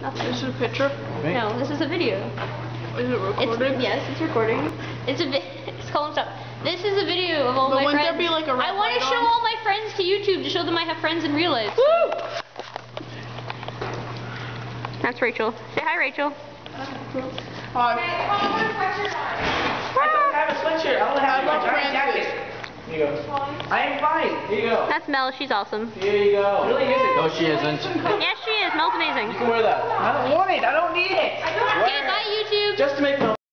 Nothing. This is a picture. Right? No, this is a video. Is it It's recording? yes, it's recording. It's a vi- it's calling stop. This is a video of all But my wouldn't there friends. be, like, a red I want to show on? all my friends to YouTube to show them I have friends in real life. Woo! That's Rachel. Say hi, Rachel. Hi. I don't ah! have a sweatshirt. I only have I my love giant Francis. jacket. Here you go. I am fine. Here you go. That's Mel. She's awesome. Here you go. Really isn't. No, she isn't. Yes, she is. Mel's amazing. You can wear that. I don't want it. I don't